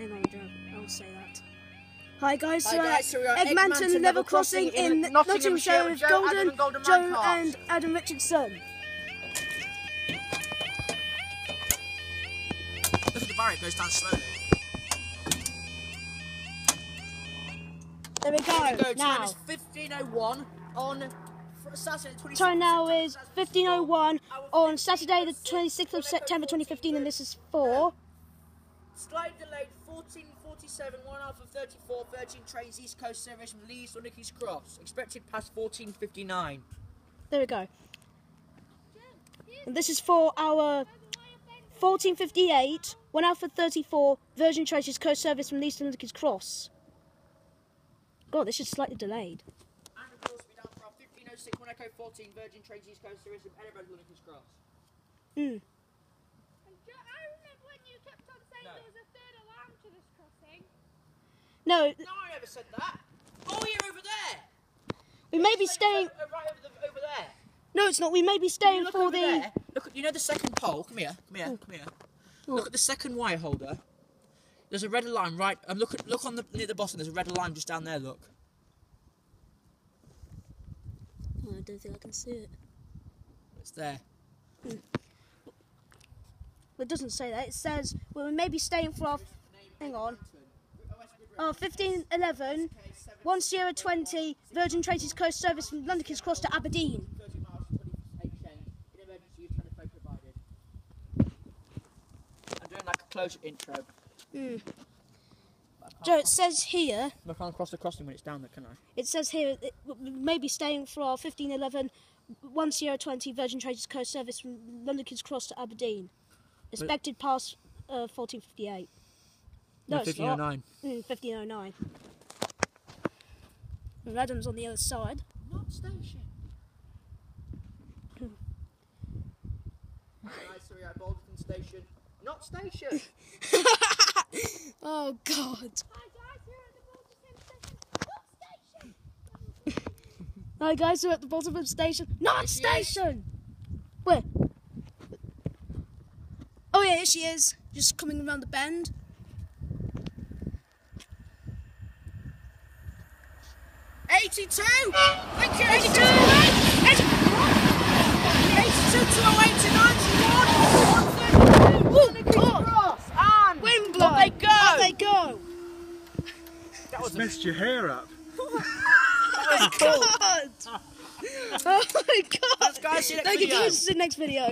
Hang on, I'll say that. Hi guys, Hi so guys, at so we're at Egmanton Level Crossing in Nottinghamshire with Golden, Golden Joe and Adam Richardson. Look at the bar, it goes down slowly. There we go. Here we go, now, time is 15.01 on fr- Saturday, 26th time now is 15:01 on Saturday, the 26th of September 2015, and this is for. Slight delayed 1447, one half of 34, Virgin Trains East Coast service from Leeds to Nicky's Cross. Expected past 1459. There we go. And this is for our 1458, 1 Alpha 34, Virgin Trains East Coast Service from Leeds to Lincoln's Cross. God, this is slightly delayed. And of course, we're down for our 1506, 1 Echo 14, Virgin Trains East Coast service from Edinburgh to Nicky's Cross. Hmm. And Jo- I remember when you kept on saying No. there was a third alarm to this crossing. No, No, I never said that. Oh, you're over there. we may be staying. over- Right over, the, over there. No, it's not. We may be staying for the. there. Look, at- you know the second pole. Come here. Come here. Oh. Come here. Look at the second wire holder. There's a red line right. And look at look on the near the bottom. There's a red line just down there. Look. Oh, I don't think I can see it. It's there. Hmm. It doesn't say that. It says well, we may be staying for our. Hang on. Oh, 1511, 1020, Virgin Trains East Coast Service from London King's Cross to Aberdeen. 30 miles to 28 change. In emergency, use telephone provided. I'm doing like a close intro. Joe, it says here. I can't cross the crossing when it's down there, can I? It says here we staying for our 1511, 1020 Virgin Trains East Coast Service from London King's Cross to Aberdeen. Expected past uh, 1458. No, it's not. 1509. Mm, 1509. And Adam's on the other side. Not station. Guys, sorry, at Balderton Station. Not station. Oh God. Hi guys, we're at the Balderton Station. What station? Hi guys, we're at the Baltimore station. Not Here station. Where? Oh yeah, here she is. Just coming around the bend. Eighty-two. Thank you. Eighty-two. Eighty-two to eighty-nine to one. One thirty-two. Oh, Cross and Wimbledon. Up they go. Up they go. That was messed your hair up. Oh God. Oh my God. Guys, see you next Thank you video. guys. See you next video.